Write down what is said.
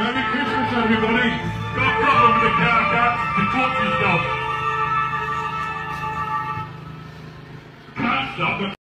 Merry Christmas, everybody. Got a problem with the car cat? You talk to yourself. Can't stop it.